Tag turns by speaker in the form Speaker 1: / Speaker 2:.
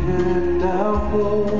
Speaker 1: think it doubtful